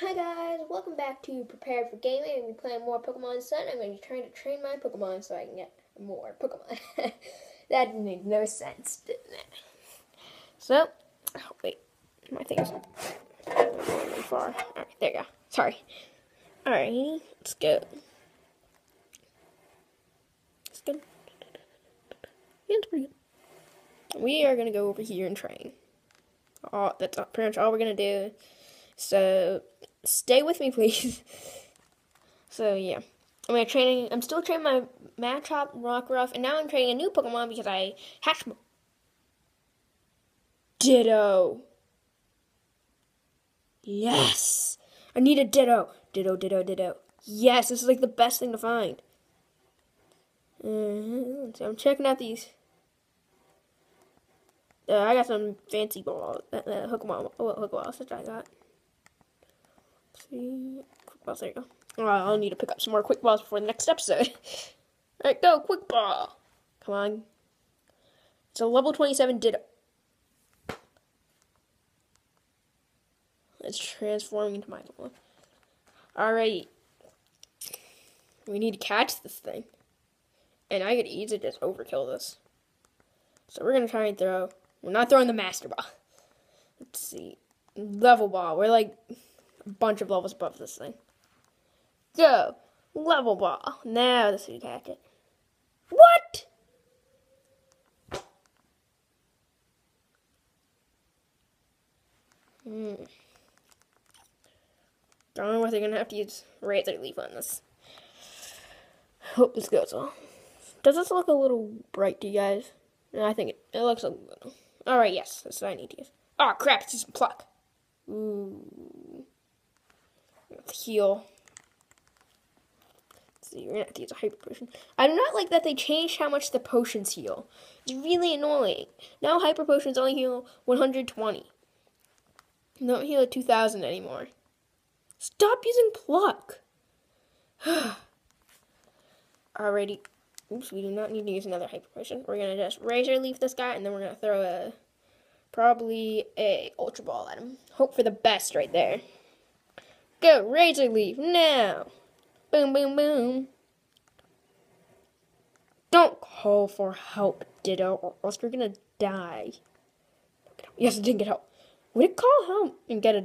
Hi guys, welcome back to Prepared for Gaming. I'm going to be playing more Pokemon Sun. I'm going to be trying to train my Pokemon so I can get more Pokemon. that made no sense, didn't it? So, oh, wait, my thing is really far. Alright, there you go. Sorry. Alrighty, let's go. Let's go. Yeah, it's pretty good. We are going to go over here and train. Oh, that's pretty much all we're going to do. So, stay with me, please. so, yeah. I'm training, I'm still training my Machop Rockruff, and now I'm training a new Pokemon because I hatched Ditto. Yes! I need a Ditto. Ditto, Ditto, Ditto. Yes, this is like the best thing to find. Uh, so I'm checking out these. Uh, I got some fancy balls. Uh, hook ball. What hook balls that I got? See. Quick there you go. I'll need to pick up some more quick balls before the next episode. Alright, go, quick ball. Come on. It's a level 27 Ditto. It's transforming into my one. Alright. We need to catch this thing. And I could easily just overkill this. So we're going to try and throw. We're not throwing the Master Ball. Let's see. Level Ball. We're like a bunch of levels above this thing. Go! Level Ball. Now can catch it. What? Hmm. Don't know what they're gonna have to use razor leaf on this. Hope this goes well. Does this look a little bright to you guys? No, I think it, it looks a little. Alright, yes, that's what I need to use. Oh crap, it's some pluck. Ooh. Heal. See, we're gonna have to use a hyper potion. I do not like that they changed how much the potions heal. It's really annoying. Now hyper potions only heal 120. don't heal at 2000 anymore. Stop using pluck. Alrighty. Oops, we do not need to use another hyper potion. We're gonna just razor leaf this guy, and then we're gonna throw a probably a ultra ball at him. Hope for the best right there. Go razor leaf now. Boom, boom, boom. Don't call for help, Ditto, or else you're gonna die. Yes, it didn't get help. Would it call help and get a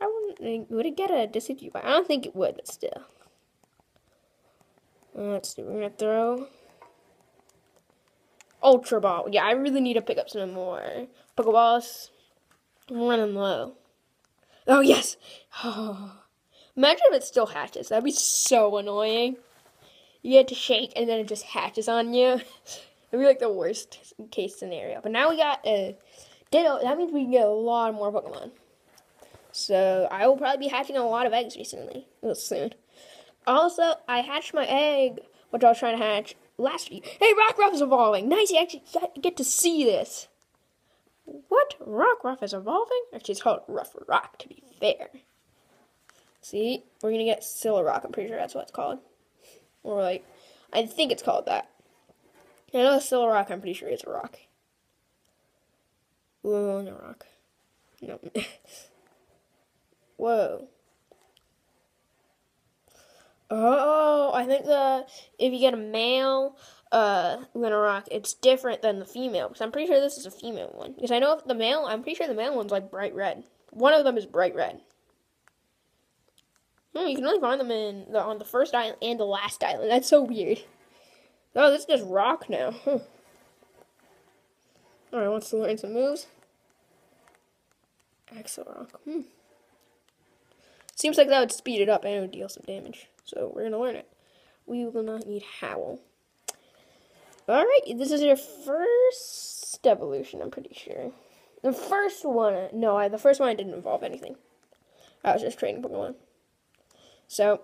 I wouldn't. Would it get a disadvantage? I don't think it would, but still. Let's see. We're gonna throw Ultra Ball. Yeah, I really need to pick up some more Pokeballs. I'm running low. Oh yes. Oh. Imagine if it still hatches. That'd be so annoying. You get to shake and then it just hatches on you. It'd be like the worst case scenario. But now we got a Ditto. That means we can get a lot more Pokemon. So I will probably be hatching a lot of eggs recently, soon. Also, I hatched my egg, which I was trying to hatch last week. Hey, Rockruff is evolving. Nice, you actually get to see this. What? Rockruff is evolving? Actually, it's called Rough Rock, to be fair. See? We're to get Scylla Rock. I'm pretty sure that's what it's called. Or, like, I think it's called that. I know Rock. I'm pretty sure it's a rock. Ooh, no rock. No. Whoa. Oh, I think the if you get a male uh rock, it's different than the female because I'm pretty sure this is a female one. Because I know the male, I'm pretty sure the male one's like bright red. One of them is bright red. Hmm, you can only find them in the on the first island and the last island. That's so weird. Oh, this is just rock now. Huh. Alright, wants to learn some moves. Accelerock. Hmm. Seems like that would speed it up and it would deal some damage. So we're gonna learn it. We will not need Howl. Alright, this is your first evolution, I'm pretty sure. The first one, no, I, the first one I didn't involve anything. I was just training Pokemon. So,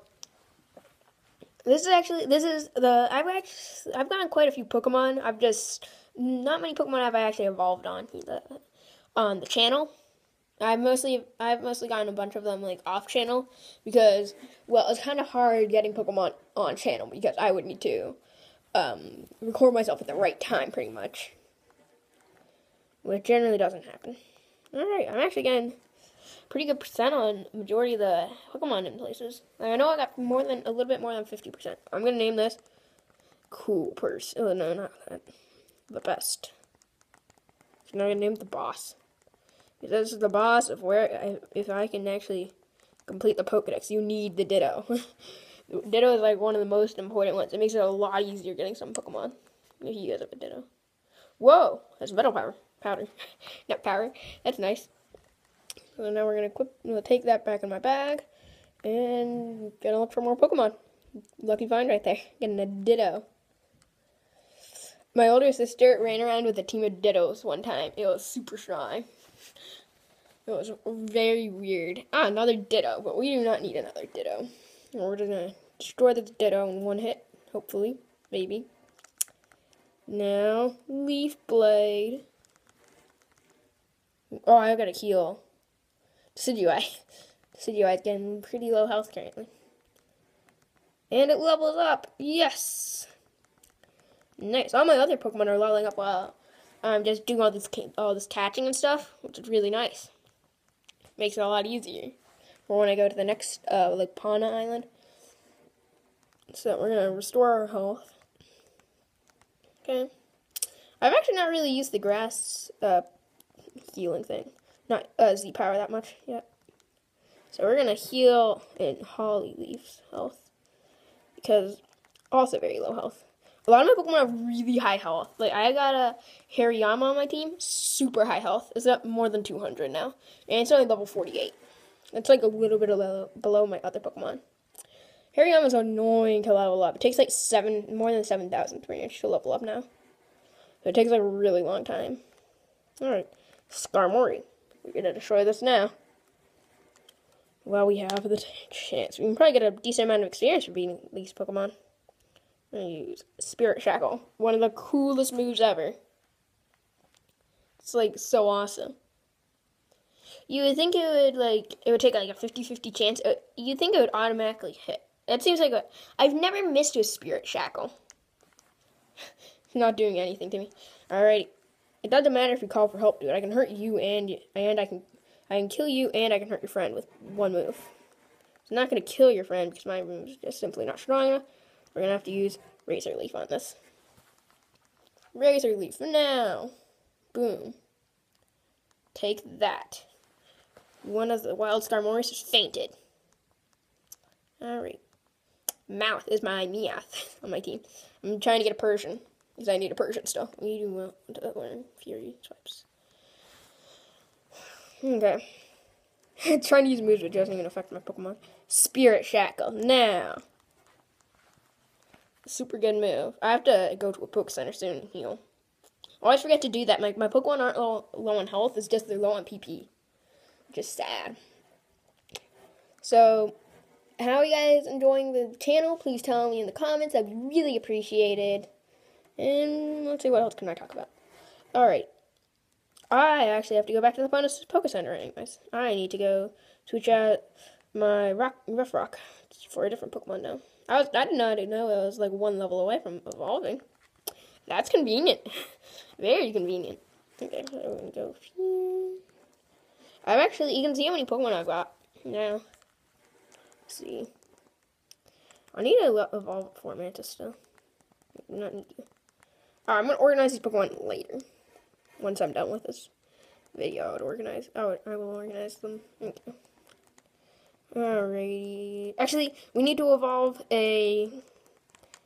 this is actually, this is the, I've actually, I've gotten quite a few Pokemon. I've just, not many Pokemon have I actually evolved on on the channel. I've mostly I've mostly gotten a bunch of them like off channel because well it's kind of hard getting Pokemon on channel because I would need to um, record myself at the right time pretty much, which generally doesn't happen. All right, I'm actually getting pretty good percent on majority of the Pokemon in places. I know I got more than a little bit more than fifty percent. I'm gonna name this cool person. Oh no, not that. The best. I'm gonna name the boss. This is the boss of where if I can actually complete the Pokedex, you need the Ditto. Ditto is like one of the most important ones. It makes it a lot easier getting some Pokemon if you guys have a Ditto. Whoa, that's metal power. Powder. Not power. That's nice. So now we're gonna equip, gonna take that back in my bag and gonna look for more Pokemon. Lucky find right there. Getting a Ditto. My older sister ran around with a team of Dittos one time. It was super strong. It was very weird. Ah, another Ditto, but we do not need another Ditto. We're gonna destroy the Ditto in one hit, hopefully, maybe. Now, Leaf Blade. Oh, I gotta heal. Decidueye. Is getting pretty low health currently. And it levels up. Yes! Nice. All my other Pokemon are leveling up while I'm just doing all this all this catching and stuff, which is really nice. Makes it a lot easier for when I go to the next, uh, like Pana Island. So we're gonna restore our health. Okay. I've actually not really used the grass uh, healing thing. Not uh, Z power that much yet. So we're gonna heal in Hollyleaf's health. Because also very low health. A lot of my Pokemon have really high health. Like I got a Hariyama on my team, super high health. It's up more than 200 now, and it's only level 48. It's like a little bit below, below my other Pokemon. Hariyama's annoying to level up. It takes like seven, more than 7,000 to level up now. So it takes like a really long time. Alright, Skarmory. We're gonna destroy this now. Well, we have the chance. We can probably get a decent amount of experience for beating these Pokemon. I'm gonna use Spirit Shackle. One of the coolest moves ever. It's like so awesome. You would think it would like it would take like a 50-50 chance. Uh, you'd think it would automatically hit. That seems like a I've never missed a Spirit Shackle. it's not doing anything to me. Alright. It doesn't matter if you call for help, dude. I can hurt you and and I can I can kill you and I can hurt your friend with one move. I'm not gonna kill your friend because my move is just simply not strong enough. We're to have to use Razor Leaf on this. Razor Leaf now. Boom. Take that. One of the Wild Skarmories has fainted. Alright. Mouth is my Meowth on my team. I'm trying to get a Persian. Because I need a Persian still. We do well to learn Fury Swipes. Okay. trying to use moves which doesn't even affect my Pokemon. Spirit Shackle. Now. Super good move. I have to go to a Poke Center soon and heal. Always forget to do that. My, my Pokemon aren't low, low on health. It's just they're low on PP. Is sad. So, how are you guys enjoying the channel? Please tell me in the comments. I'd really appreciated. And let's see, what else can I talk about? Alright. I actually have to go back to the bonus Poke Center anyways. I need to go switch out my rock, Rough Rock for a different Pokemon now. I was I did not know I was like one level away from evolving. That's convenient. Very convenient. Okay, so we're gonna go here. I've actually you can see how many Pokemon I've got now. Let's see. I need to evolve Fomantis still. Not need to. Right, I'm gonna organize these Pokemon later. Once I'm done with this video, I would organize. I would. I will organize them. Okay. Alrighty. Actually, we need to evolve a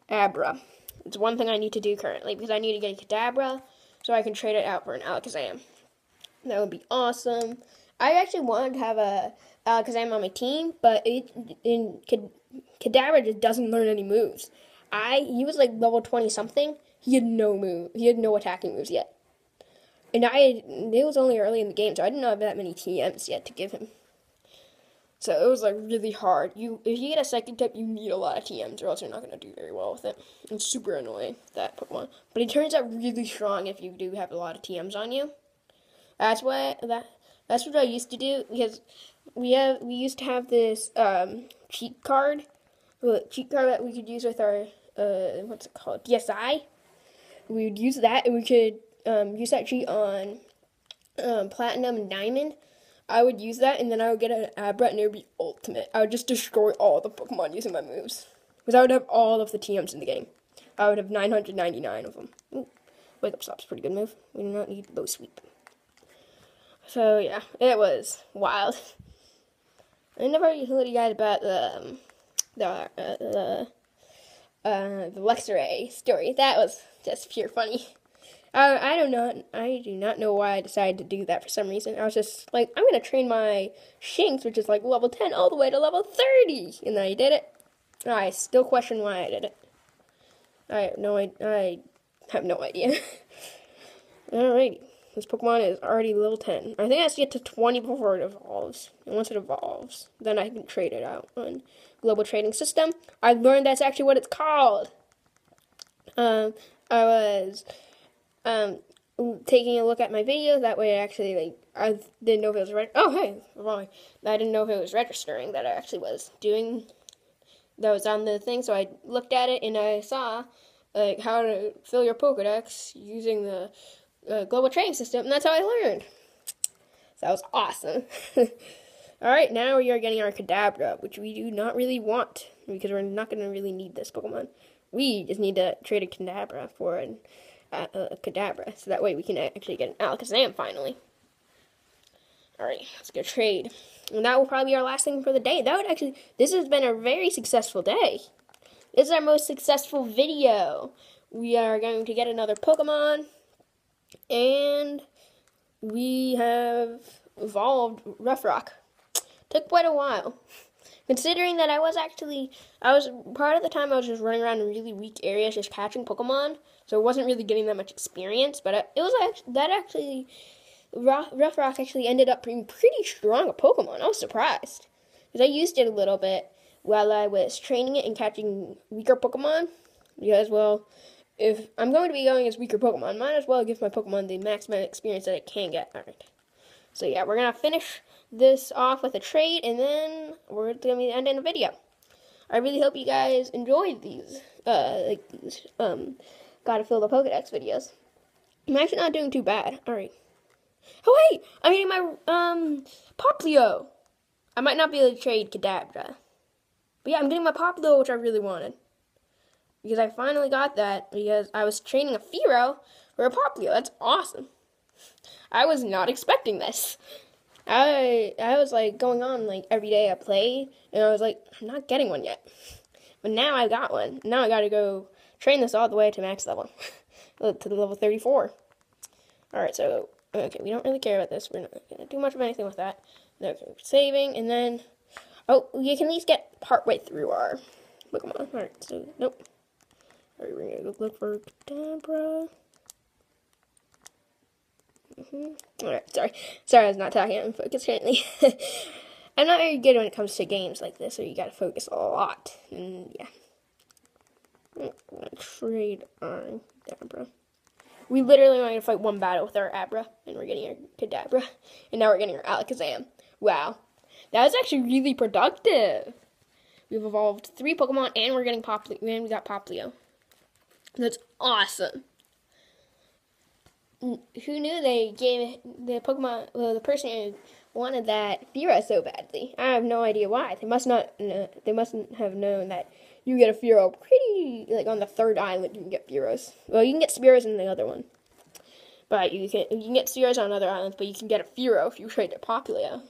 Abra. It's one thing I need to do currently because I need to get a Kadabra so I can trade it out for an Alakazam. That would be awesome. I actually wanted to have a Alakazam on my team, but it in Kadabra just doesn't learn any moves. I he was like level twenty something. He had no move. He had no attacking moves yet. And I it was only early in the game, so I didn't have that many TMs yet to give him. So it was like really hard. You if you get a second type, you need a lot of TMs, or else you're not gonna do very well with it. It's super annoying that Pokemon, but it turns out really strong if you do have a lot of TMs on you. That's what that that's what I used to do because we have we used to have this um, cheat card, cheat card that we could use with our uh, what's it called DSI. We would use that and we could um, use that cheat on um, platinum and diamond I would use that, and then I would get an Abra, and it would be ultimate. I would just destroy all the Pokemon using my moves. Because I would have all of the TMs in the game. I would have 999 of them. Ooh, wake up slap's pretty good move. We do not need low sweep. So yeah, it was wild. I never told you guys about the um, the uh, the uh, the Luxray story. That was just pure funny. Uh, I don't know. I do not know why I decided to do that for some reason. I was just like, I'm gonna train my Shinx, which is like level 10, all the way to level 30, and then I did it. I still question why I did it. I have no, I, I have no idea. Alrighty. This Pokemon is already level 10. I think I have to get to 20 before it evolves. And once it evolves, then I can trade it out on Global Trading System. I learned that's actually what it's called. Um, I was um, taking a look at my videos. That way, I actually like I didn't know if it was right. Oh, hey, wrong. I didn't know if it was registering that I actually was doing. That was on the thing, so I looked at it and I saw like how to fill your Pokedex using the uh, global trading system, and that's how I learned. So that was awesome. All right, now we are getting our Kadabra, which we do not really want because we're not going to really need this Pokemon. We just need to trade a Kadabra for an, uh, Kadabra, so that way we can actually get an Alakazam finally. All right, let's go trade. And that will probably be our last thing for the day. That would actually, this has been a very successful day. This is our most successful video. We are going to get another Pokemon and we have evolved Rough Rock. Took quite a while. Considering that I was actually, I was, part of the time I was just running around in really weak areas just catching Pokemon, so I wasn't really getting that much experience, but it was actually, that actually, Rough Rock actually ended up being pretty strong a Pokemon. I was surprised. Because I used it a little bit while I was training it and catching weaker Pokemon. Because, well, if I'm going to be going as weaker Pokemon, might as well give my Pokemon the maximum experience that it can get. Alright. So yeah, we're going to finish this off with a trade, and then we're to be ending the video. I really hope you guys enjoyed these, uh, like these, um, gotta fill the Pokedex videos. I'm actually not doing too bad. Alright. Oh wait! I'm getting my, um, Popplio! I might not be able to trade Kadabra. But yeah, I'm getting my Popplio, which I really wanted because I finally got that because I was training a Fearow for a Popplio. That's awesome. I was not expecting this. I I was like going on like every day I played, and I was like, I'm not getting one yet. But now I got one. Now I got to go train this all the way to max level, uh, to the level 34. All right, so okay, we don't really care about this. We're not gonna do much of anything with that. Okay, saving, and then oh, you can at least get partway through our Pokemon. All right, so nope. Alright, we're gonna go look for Kadabra. Mm -hmm. Alright, sorry. Sorry, I was not talking. I'm focused currently. I'm not very good when it comes to games like this, so you gotta focus a lot. And yeah. I'm gonna trade on Kadabra. We literally only to fight one battle with our Abra, and we're getting our Kadabra. And now we're getting our Alakazam. Wow. That was actually really productive. We've evolved three Pokemon, and we're getting Popplio, and we got Popplio. That's awesome. Who knew they gave the Pokemon, well, the person who wanted that Fearow so badly? I have no idea why. They must not, know, they mustn't have known that you get a Fearow pretty, like on the third island you can get Fearows. Well, you can get Spearows in the other one. But you can, you can get Spearows on other islands, but you can get a Fearow if you trade to Popplio.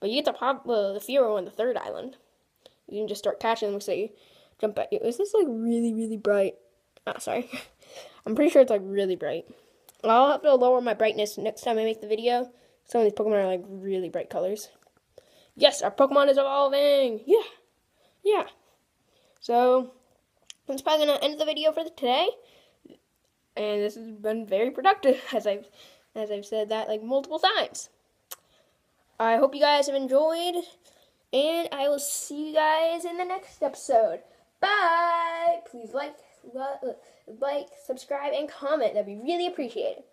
But you get the pop, well, the Fearow on the third island. You can just start catching them, say, jump at you. Is this like really, really bright? Oh, sorry. I'm pretty sure it's like really bright. I'll have to lower my brightness next time I make the video. Some of these Pokemon are like really bright colors. Yes, our Pokemon is evolving. Yeah. Yeah. So, that's probably going to end the video for today. And this has been very productive, as I've, as I've said that like multiple times. I hope you guys have enjoyed. And I will see you guys in the next episode. Bye! Please like, like, subscribe, and comment. That'd be really appreciated.